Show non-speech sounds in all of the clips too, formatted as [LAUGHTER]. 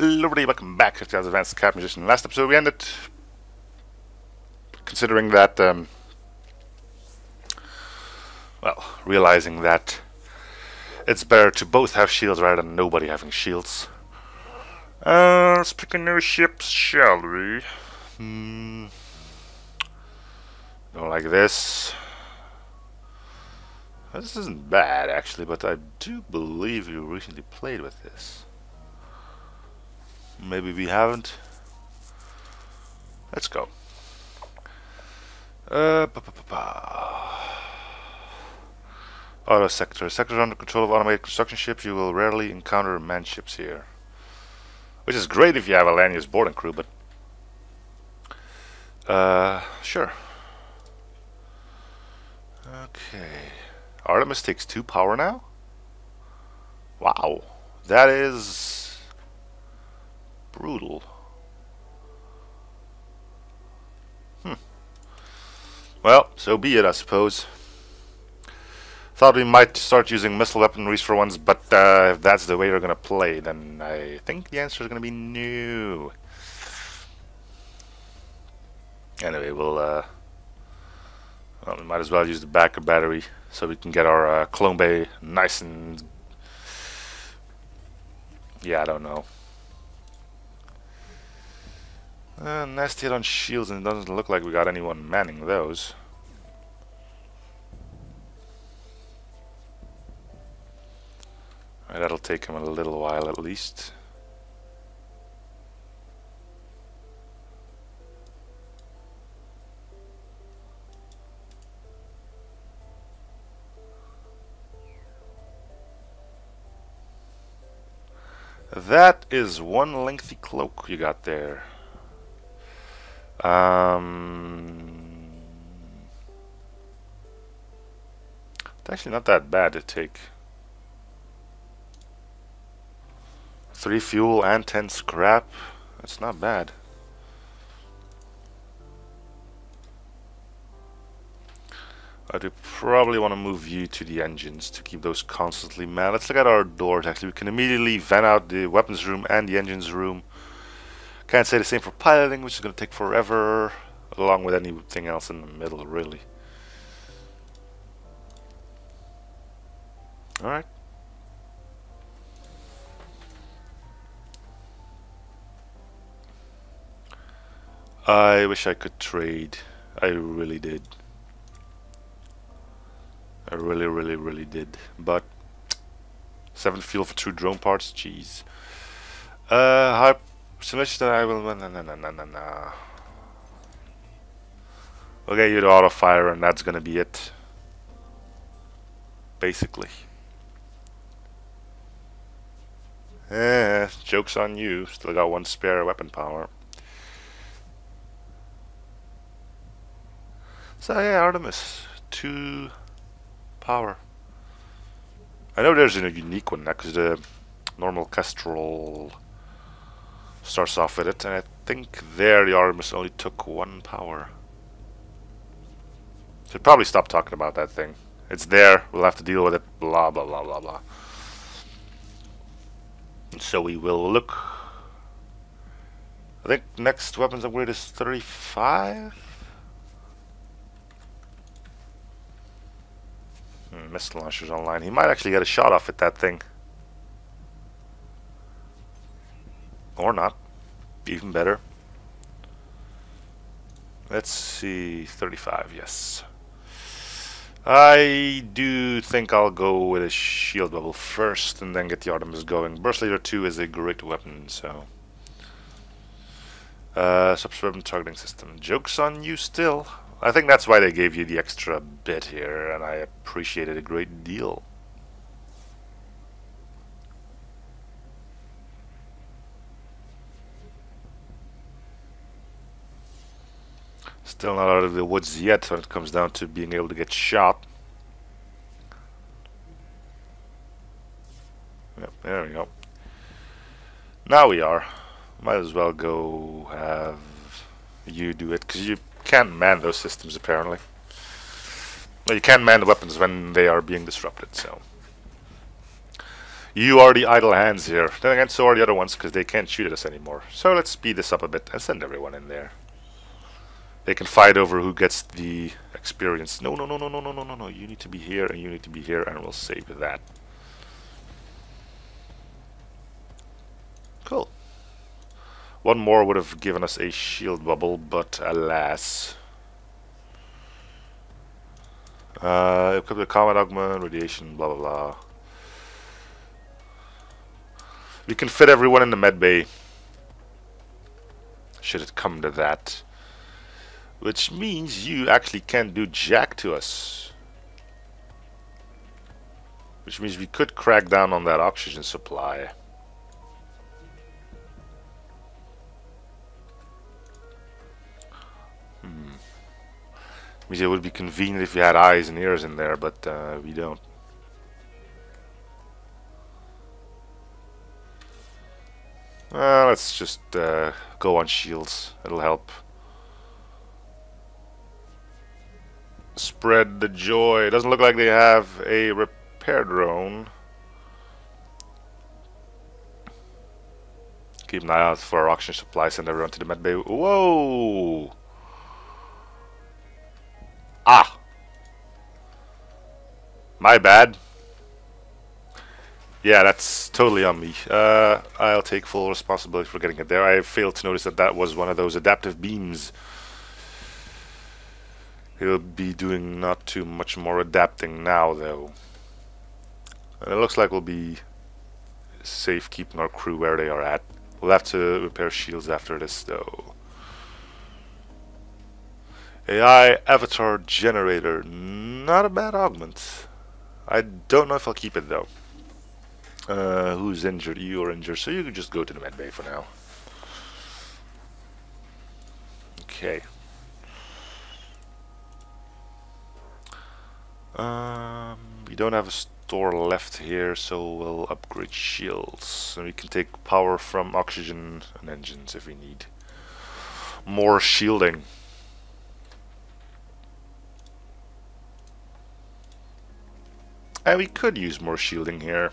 Hello everybody, welcome back to the Advanced Captain's Edition. Last episode we ended considering that, um, well, realizing that it's better to both have shields rather than nobody having shields. Uh, let's pick a new ship, shall we? Hmm. Go like this. This isn't bad actually, but I do believe you recently played with this. Maybe we haven't. Let's go. Uh, ba -ba -ba Auto sector. Sectors under control of automated construction ships. You will rarely encounter manned ships here. Which is great if you have a land use boarding crew, but... Uh, sure. Okay. Artemis takes two power now? Wow. That is brutal. Hmm. Well, so be it, I suppose. Thought we might start using missile weaponries for once, but uh, if that's the way we're gonna play, then I think the answer is gonna be no. Anyway, we'll, uh, well, we might as well use the backup battery so we can get our uh, clone bay nice and... Yeah, I don't know. Uh, nasty hit on shields and it doesn't look like we got anyone manning those. That'll take him a little while at least. That is one lengthy cloak you got there. Um, it's actually not that bad to take. Three fuel and ten scrap. That's not bad. I do probably want to move you to the engines to keep those constantly mad. Let's look at our doors actually. We can immediately vent out the weapons room and the engines room. Can't say the same for piloting, which is going to take forever, along with anything else in the middle, really. Alright. I wish I could trade. I really did. I really, really, really did. But, 7 fuel for two drone parts? Jeez. Uh, Simulation that I will. No, no, no, no, no, no. We'll get you to auto fire, and that's gonna be it. Basically. Eh, joke's on you. Still got one spare weapon power. So yeah, Artemis. Two power. I know there's a unique one, now, because the normal Kestrel starts off with it, and I think there the Artemis only took one power. Should probably stop talking about that thing. It's there, we'll have to deal with it, blah blah blah blah blah. And so we will look. I think next weapons upgrade is 35? Hmm, missile launchers online. He might actually get a shot off at that thing. Or not. Even better. Let's see, 35, yes. I do think I'll go with a shield bubble first and then get the Artemis going. Burst Laser 2 is a great weapon, so... Uh, Subsuburban targeting system. Joke's on you still. I think that's why they gave you the extra bit here, and I appreciate it a great deal. Still not out of the woods yet when it comes down to being able to get shot. Yep, there we go. Now we are. Might as well go have you do it, because you can't man those systems apparently. Well, you can't man the weapons when they are being disrupted, so... You are the idle hands here. Then again, so are the other ones, because they can't shoot at us anymore. So let's speed this up a bit and send everyone in there. They can fight over who gets the experience. No, no, no, no, no, no, no, no, no. You need to be here and you need to be here, and we'll save that. Cool. One more would have given us a shield bubble, but alas. Uh, equipped with combat augment, radiation, blah blah blah. We can fit everyone in the med bay. Should it come to that. Which means you actually can't do jack to us. Which means we could crack down on that oxygen supply. Hmm. Means it would be convenient if we had eyes and ears in there, but uh, we don't. Uh, let's just uh, go on shields. It'll help. Spread the joy. It doesn't look like they have a repair drone. Keep an eye out for our oxygen supply. Send everyone to the med bay. Whoa! Ah! My bad. Yeah, that's totally on me. Uh, I'll take full responsibility for getting it there. I failed to notice that that was one of those adaptive beams. He'll be doing not too much more adapting now, though. And it looks like we'll be safe keeping our crew where they are at. We'll have to repair shields after this, though. AI avatar generator. Not a bad augment. I don't know if I'll keep it, though. Uh, who's injured? You are injured, so you can just go to the med bay for now. Okay. Um, we don't have a store left here, so we'll upgrade shields. And we can take power from oxygen and engines if we need. More shielding. And we could use more shielding here.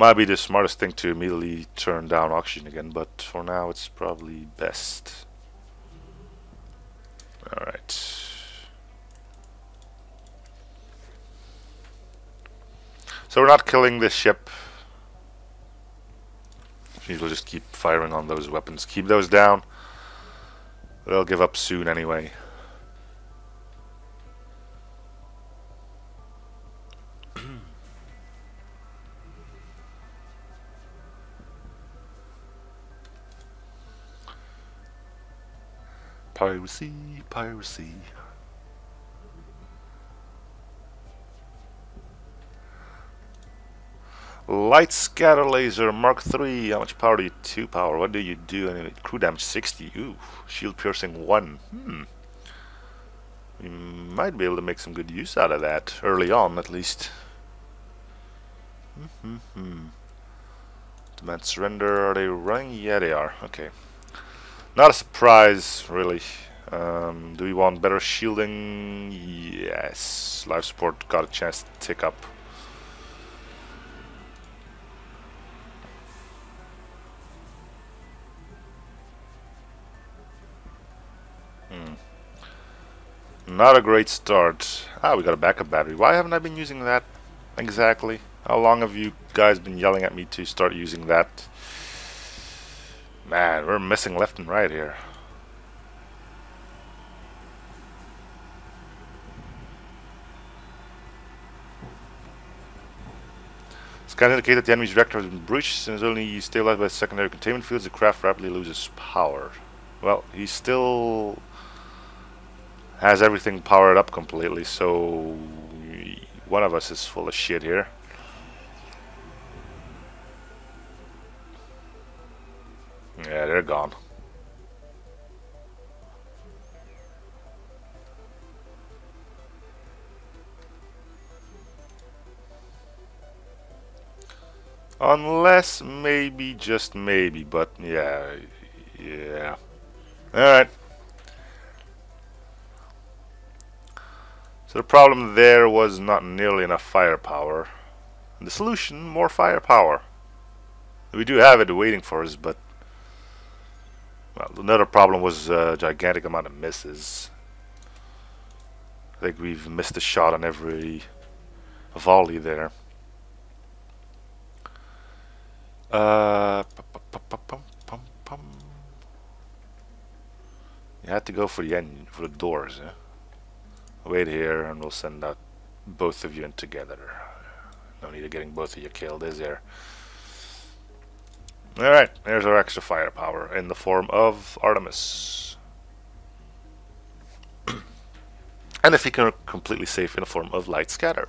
Might be the smartest thing to immediately turn down oxygen again, but for now it's probably best. Alright. So we're not killing this ship. We'll just keep firing on those weapons. Keep those down. They'll give up soon anyway. Piracy, piracy. Light scatter laser Mark 3. How much power do you 2 power? What do you do? Anyway, crew damage 60. Ooh, shield piercing 1. Hmm. We might be able to make some good use out of that early on, at least. Hmm. hmm, hmm. Demand surrender. Are they running? Yeah, they are. Okay. Not a surprise, really. Um, do we want better shielding? Yes. Life support got a chance to tick up. Hmm. Not a great start. Ah, we got a backup battery. Why haven't I been using that exactly? How long have you guys been yelling at me to start using that? Man, we're missing left and right here. Scans indicate that the enemy's reactor has been breached and since only stabilized by secondary containment fields. The craft rapidly loses power. Well, he still has everything powered up completely, so one of us is full of shit here. Gone. Unless, maybe, just maybe, but yeah, yeah. Alright. So the problem there was not nearly enough firepower. And the solution, more firepower. We do have it waiting for us, but well, another problem was a gigantic amount of misses. I think we've missed a shot on every volley there. Uh, you had to go for the end for the doors. Eh? Wait here, and we'll send out both of you in together. No need of getting both of you killed, is there? Alright, there's our extra firepower in the form of Artemis. [CLEARS THROAT] and if he can completely safe in the form of Light Scatter.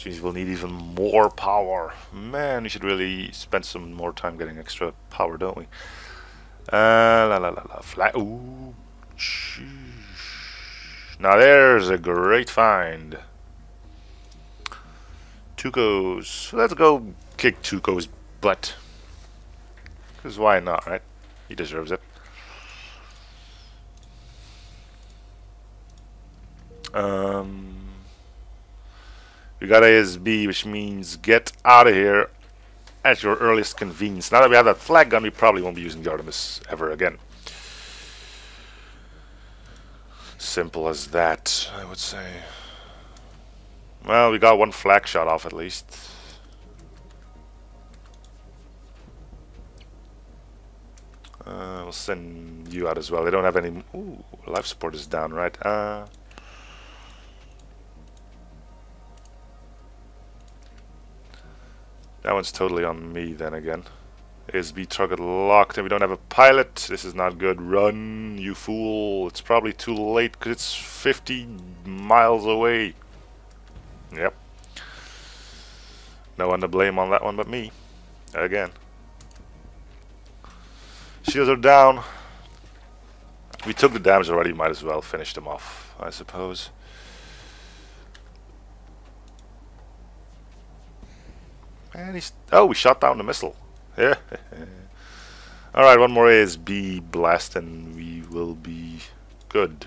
Jeez, we'll need even more power. Man, we should really spend some more time getting extra power, don't we? Uh, la la la la. Flat. Ooh. Now there's a great find. Tuco's. Let's go kick Tuco's butt. Because why not, right? He deserves it. Um... We got ASB, which means get out of here at your earliest convenience. Now that we have that flak gun, we probably won't be using the Artemis ever again. Simple as that, I would say. Well, we got one flak shot off at least. Uh, we'll send you out as well. They don't have any... Ooh, life support is down, right? Uh, That one's totally on me then again. ASB target locked and we don't have a pilot. This is not good. Run, you fool. It's probably too late because it's 50 miles away. Yep. No one to blame on that one but me. Again. Shields are down. We took the damage already. Might as well finish them off, I suppose. And he's... Oh, we shot down the missile. Yeah. [LAUGHS] Alright, one more ASB blast and we will be good.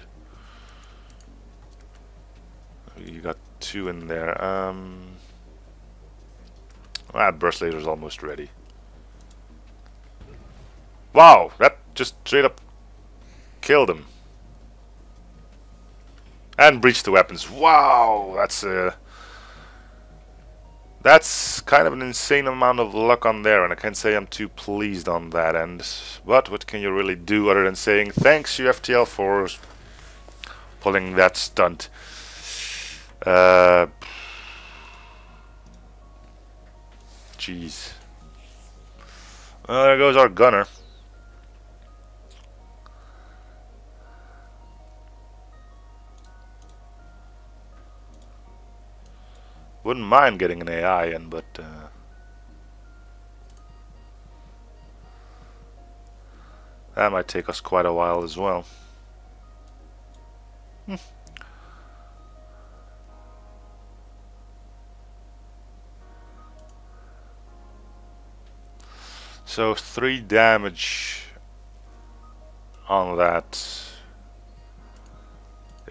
You got two in there. Um, ah, burst laser's almost ready. Wow, that just straight up killed him. And breached the weapons. Wow, that's a... That's kind of an insane amount of luck on there, and I can't say I'm too pleased on that end. But what can you really do other than saying thanks UFTL for pulling that stunt? Uh, jeez. Well, there goes our gunner. Wouldn't mind getting an AI in, but uh, that might take us quite a while as well. Hmm. So three damage on that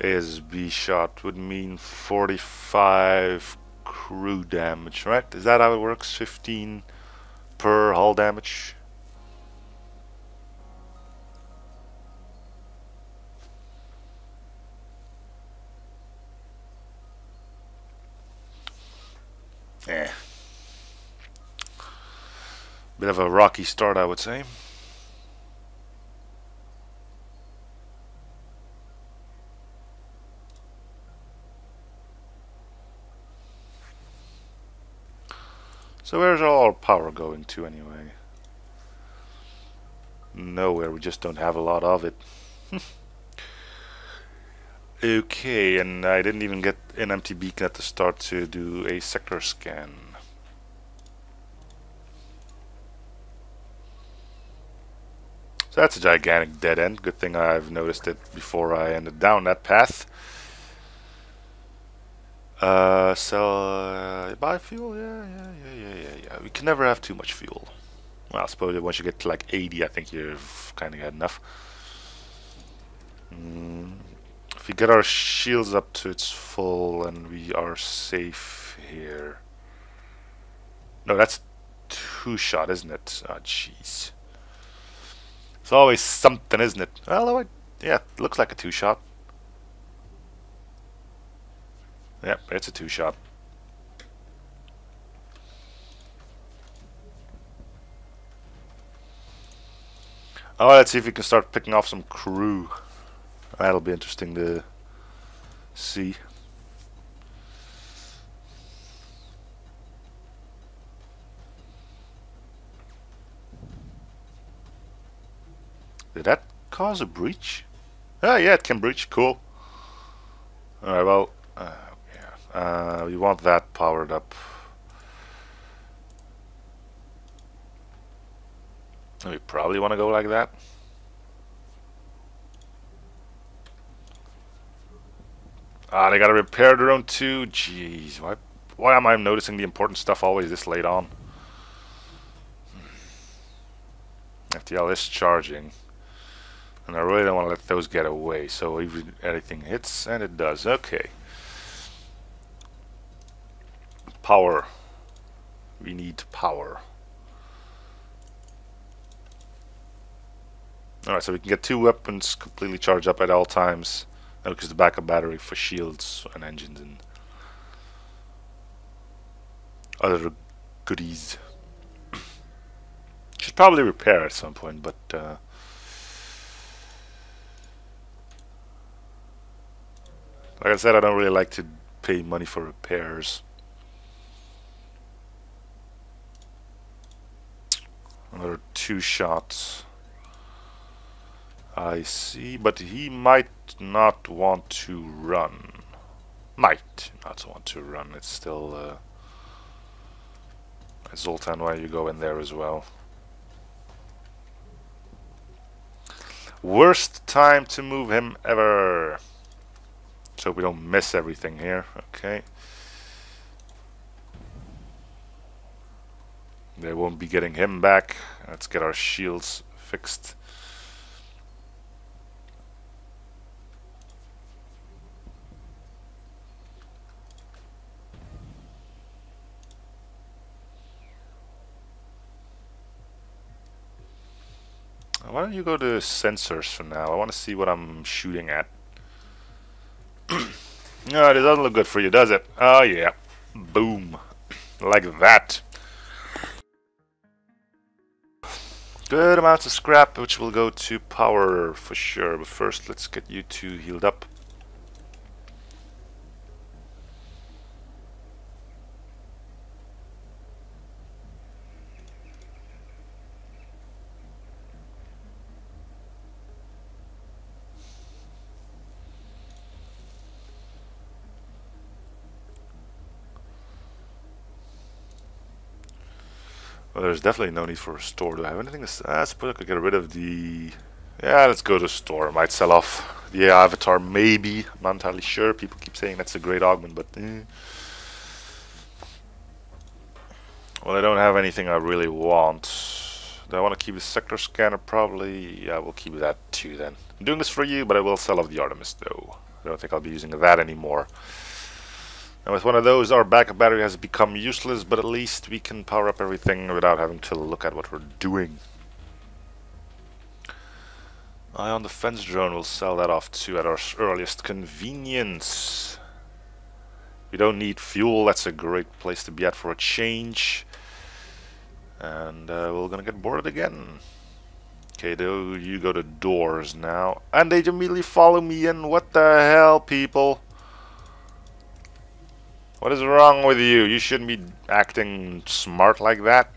ASB shot would mean 45 crew damage, right? Is that how it works? 15 per hull damage? Eh. Bit of a rocky start, I would say. So where's all our power going to anyway? Nowhere, we just don't have a lot of it. [LAUGHS] okay, and I didn't even get an empty beacon at the start to do a sector scan. So that's a gigantic dead end. Good thing I've noticed it before I ended down that path. Uh, sell uh, buy fuel. Yeah, yeah, yeah, yeah, yeah, yeah. We can never have too much fuel. Well, I suppose once you get to like 80, I think you've kind of got enough. Mm. If we get our shields up to its full and we are safe here. No, that's two shot, isn't it? Oh, jeez. It's always something, isn't it? Well, yeah, looks like a two shot. Yep, it's a two shot. Oh, let's see if we can start picking off some crew. That'll be interesting to see. Did that cause a breach? Oh yeah, it can breach. Cool. Alright, well, uh. Uh, we want that powered up. We probably want to go like that. Ah, they gotta repair their own too. Jeez, why, why am I noticing the important stuff always this late on? FTL is charging. And I really don't want to let those get away. So even anything hits, and it does. Okay. Power. We need power. Alright, so we can get two weapons completely charged up at all times. Because the backup battery for shields and engines and other goodies. [CLEARS THROAT] Should probably repair at some point, but uh, like I said, I don't really like to pay money for repairs. Another two shots. I see, but he might not want to run. Might not want to run. It's still uh, Zoltan. Why you go in there as well? Worst time to move him ever. So we don't miss everything here. Okay. They won't be getting him back. Let's get our shields fixed. Why don't you go to sensors for now? I want to see what I'm shooting at. [CLEARS THROAT] no, it doesn't look good for you, does it? Oh yeah. Boom. Like that. Good amounts of scrap, which will go to power for sure. But first, let's get you two healed up. Well, there's definitely no need for a store. Do I have anything to I suppose I could get rid of the... Yeah, let's go to store. Might sell off the avatar, maybe. I'm not entirely sure. People keep saying that's a great augment, but... Eh. Well, I don't have anything I really want. Do I want to keep the sector scanner? Probably. Yeah, we'll keep that too then. I'm doing this for you, but I will sell off the Artemis though. I don't think I'll be using that anymore. And with one of those, our backup battery has become useless, but at least we can power up everything without having to look at what we're doing. Ion defense drone will sell that off too at our earliest convenience. We don't need fuel, that's a great place to be at for a change. And uh, we're gonna get boarded again. Okay, you go to doors now. And they immediately follow me in. What the hell, people? What is wrong with you? You shouldn't be acting smart like that.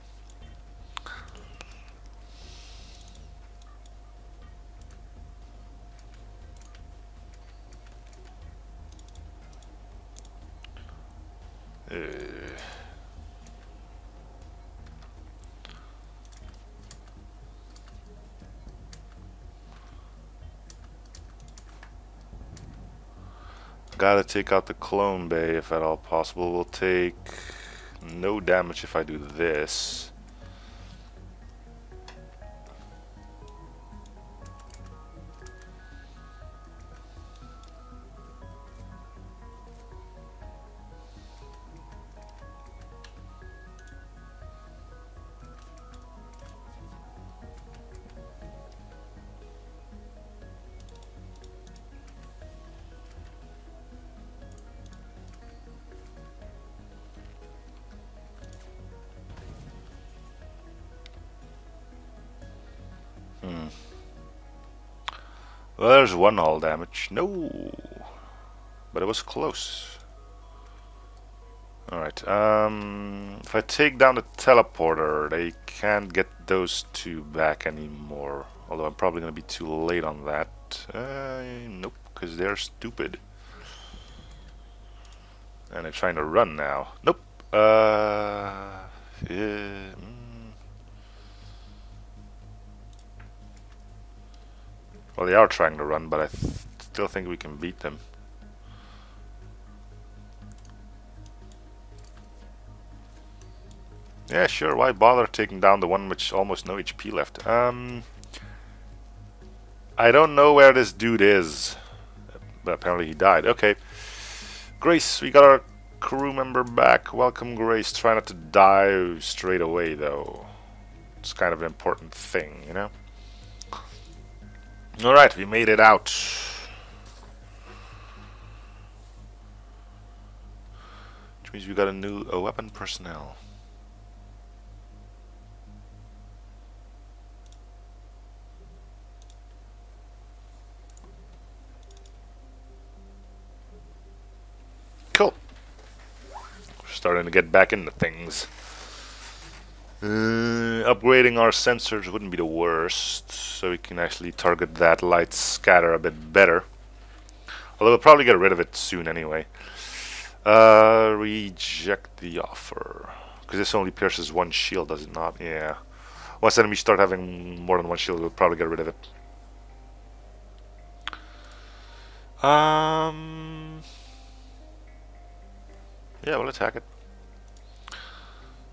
Gotta take out the clone bay if at all possible. We'll take no damage if I do this. Well, there's one hull damage. No! But it was close. Alright, um, if I take down the teleporter, they can't get those two back anymore. Although I'm probably going to be too late on that. Uh, nope, because they're stupid. And they're trying to run now. Nope. Uh, yeah, Well, they are trying to run, but I th still think we can beat them. Yeah, sure, why bother taking down the one which almost no HP left? Um, I don't know where this dude is. But apparently he died. Okay. Grace, we got our crew member back. Welcome, Grace. Try not to die straight away, though. It's kind of an important thing, you know? Alright, we made it out. Which means we got a new a weapon personnel. Cool. We're starting to get back into things. Uh, upgrading our sensors wouldn't be the worst, so we can actually target that light scatter a bit better. Although we'll probably get rid of it soon anyway. Uh, reject the offer. Because this only pierces one shield, does it not? Yeah. Once enemies start having more than one shield, we'll probably get rid of it. Um... Yeah, we'll attack it.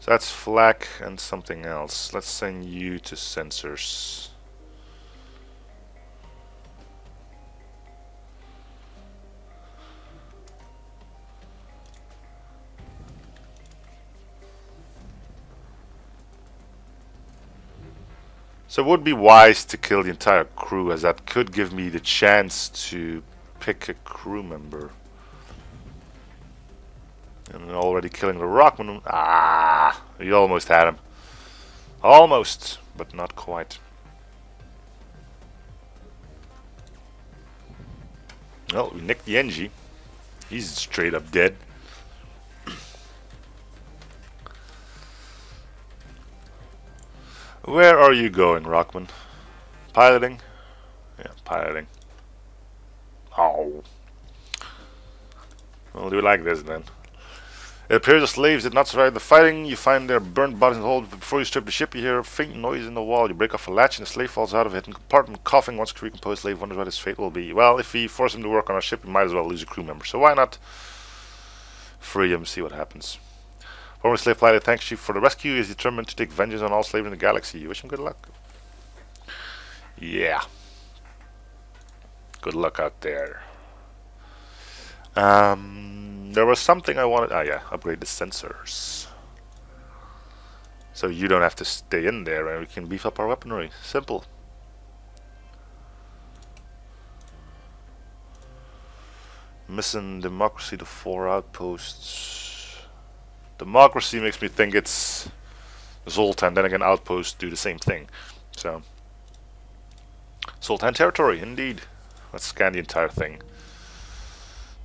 So that's flak and something else. Let's send you to sensors. So it would be wise to kill the entire crew as that could give me the chance to pick a crew member. And already killing the Rockman. Ah, you almost had him. Almost, but not quite. Well, we nicked the Engie. He's straight up dead. [COUGHS] Where are you going, Rockman? Piloting? Yeah, piloting. Oh. We'll do like this then. It appears the slaves did not survive the fighting. You find their burned bodies in the hold. Before you strip the ship, you hear a faint noise in the wall. You break off a latch and the slave falls out of a hidden compartment, coughing. Once recomposed, slave wonders what his fate will be. Well, if we force him to work on our ship, we might as well lose a crew member. So why not free him, see what happens. Former slave pilot thanks you for the rescue. He is determined to take vengeance on all slaves in the galaxy. You wish him good luck. Yeah. Good luck out there. Um... There was something I wanted. Ah, yeah, upgrade the sensors. So you don't have to stay in there and we can beef up our weaponry. Simple. Missing democracy to four outposts. Democracy makes me think it's Zoltan, then again outposts do the same thing. So Zoltan territory, indeed. Let's scan the entire thing.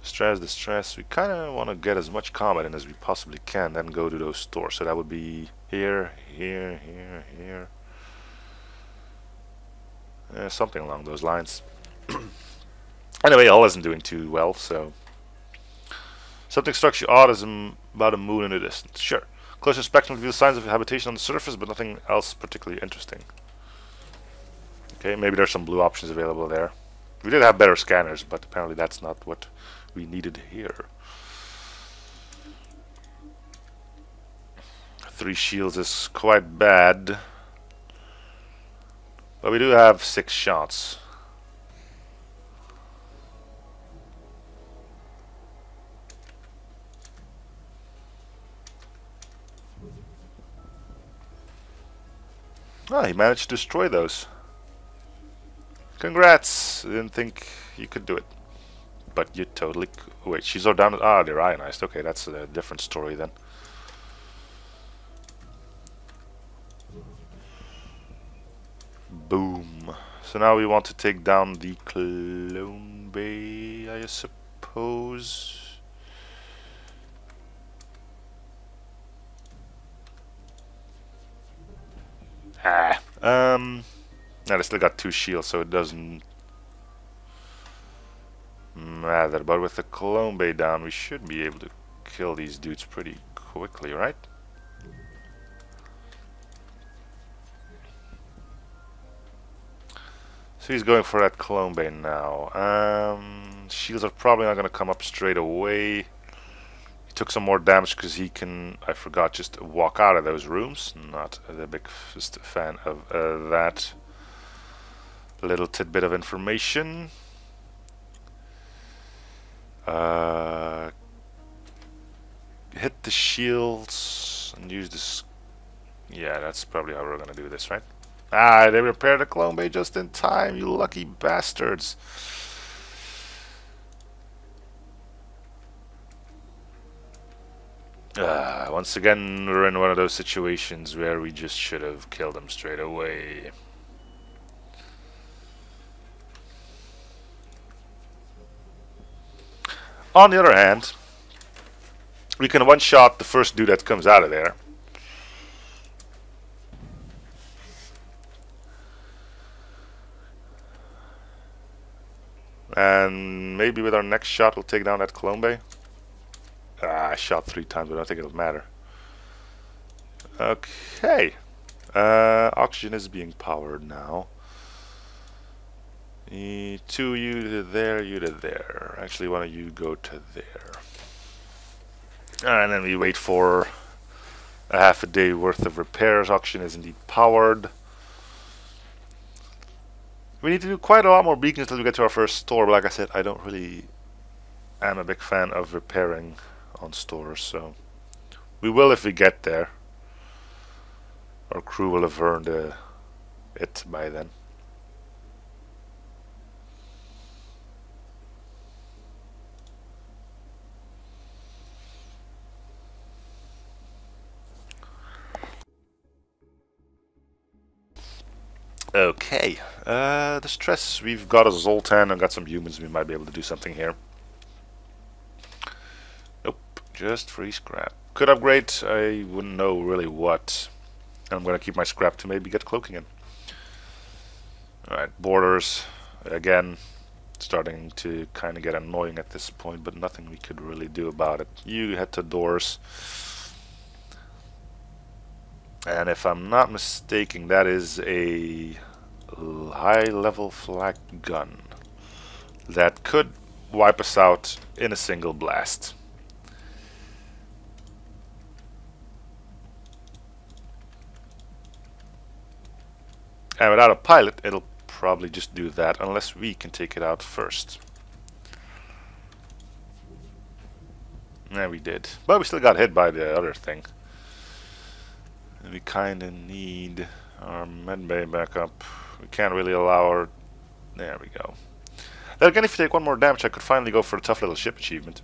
Stress, distress. We kind of want to get as much combat in as we possibly can, then go to those stores. So that would be here, here, here, here. Uh, something along those lines. [CLEARS THROAT] anyway, all isn't doing too well, so... Something struck you odd as about a moon in the distance. Sure. Close inspection reveals signs of habitation on the surface, but nothing else particularly interesting. Okay, maybe there's some blue options available there. We did have better scanners, but apparently that's not what we needed here. Three shields is quite bad. But we do have six shots. Oh, he managed to destroy those. Congrats! I didn't think you could do it. But you totally... Wait, she's all down... Ah, they're ionized. Okay, that's a different story then. Boom. So now we want to take down the clone bay, I suppose. Ah. Um. Now they still got two shields, so it doesn't matter. But with the clone bay down, we should be able to kill these dudes pretty quickly, right? So he's going for that clone bay now. Um, shields are probably not going to come up straight away. He took some more damage because he can, I forgot, just walk out of those rooms. Not the biggest fan of uh, that little tidbit of information. Uh, hit the shields and use this. Yeah, that's probably how we're to do this, right? Ah, they repaired the clone bay just in time, you lucky bastards. Uh, once again, we're in one of those situations where we just should have killed them straight away. On the other hand, we can one-shot the first dude that comes out of there. And maybe with our next shot we'll take down that clone bay. Ah, I shot three times, but I don't think it'll matter. Okay. Uh, oxygen is being powered now. E two you to there, you to there. Actually, why don't you go to there. And then we wait for a half a day worth of repairs. Oxygen is indeed powered. We need to do quite a lot more beacons until we get to our first store, but like I said, I don't really am a big fan of repairing on stores, so we will if we get there. Our crew will have earned uh, it by then. Okay, uh, the stress, we've got a Zoltan and got some humans, we might be able to do something here. Nope, just free scrap. Could upgrade, I wouldn't know really what. I'm gonna keep my scrap to maybe get cloaking in. Alright, boarders, again, starting to kind of get annoying at this point, but nothing we could really do about it. You head to doors. And if I'm not mistaken, that is a high-level flak gun that could wipe us out in a single blast. And without a pilot, it'll probably just do that, unless we can take it out first. Yeah, we did. But we still got hit by the other thing. And we kinda need our medbay back up. We can't really allow our... There we go. Then again, if you take one more damage, I could finally go for a tough little ship achievement.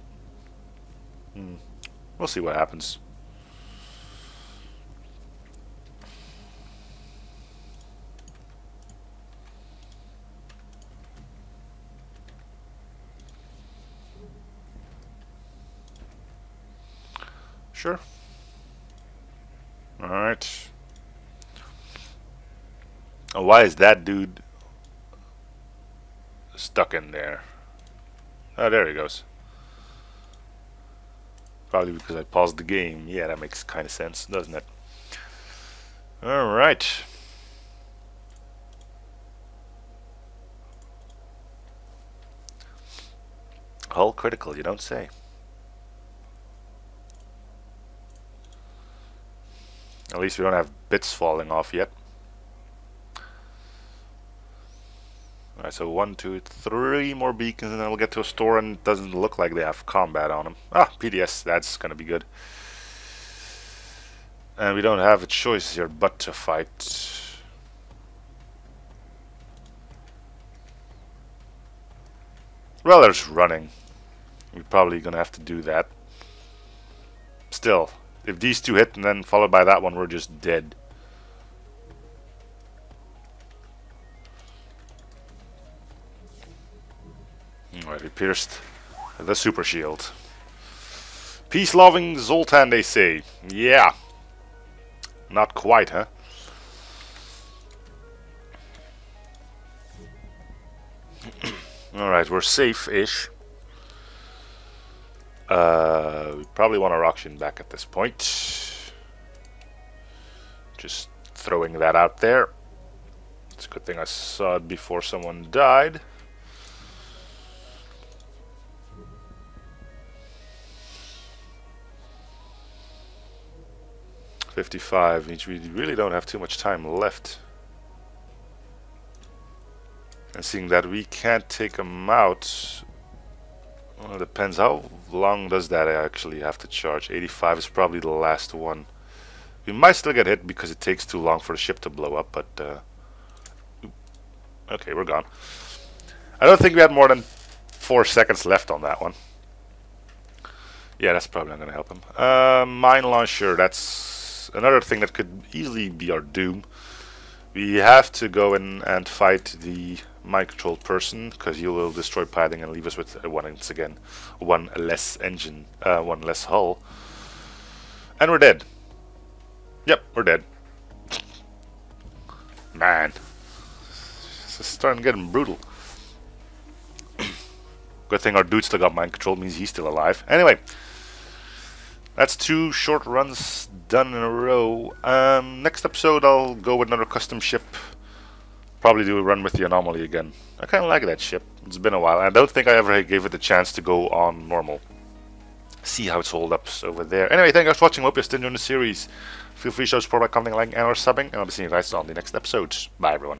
Hmm. We'll see what happens. Sure. Alright. Why is that dude stuck in there? Oh, there he goes. Probably because I paused the game. Yeah, that makes kind of sense, doesn't it? Alright. Hull critical, you don't say. At least we don't have bits falling off yet. Alright, so one, two, three more beacons and then we'll get to a store and it doesn't look like they have combat on them. Ah, PDS, that's gonna be good. And we don't have a choice here but to fight. Well, there's running. We're probably gonna have to do that. Still, if these two hit and then followed by that one, we're just dead. We pierced the super shield. Peace-loving Zoltan, they say. Yeah. Not quite, huh? [CLEARS THROAT] Alright, we're safe-ish. Uh, we probably want our auction back at this point. Just throwing that out there. It's a good thing I saw it before someone died. Fifty-five means we really don't have too much time left. And seeing that we can't take them out, well, it depends how long does that actually have to charge. 85 is probably the last one. We might still get hit because it takes too long for the ship to blow up, but uh, okay, we're gone. I don't think we had more than four seconds left on that one. Yeah, that's probably not going to help him. Uh, mine launcher, that's another thing that could easily be our doom. We have to go in and fight the mind controlled person because he will destroy piloting and leave us with uh, once again one less engine, uh, one less hull, and we're dead. Yep, we're dead. Man, it's starting getting brutal. [CLEARS THROAT] Good thing our dude still got mind control means he's still alive. Anyway. That's two short runs done in a row. Um, next episode I'll go with another custom ship. Probably do a run with the Anomaly again. I kind of like that ship. It's been a while. I don't think I ever gave it the chance to go on normal. See how it's hold up over there. Anyway, thank you guys for watching. Hope you're still enjoying the series. Feel free to show support by commenting, liking, and or subbing. And I'll be seeing you guys on the next episode. Bye everyone.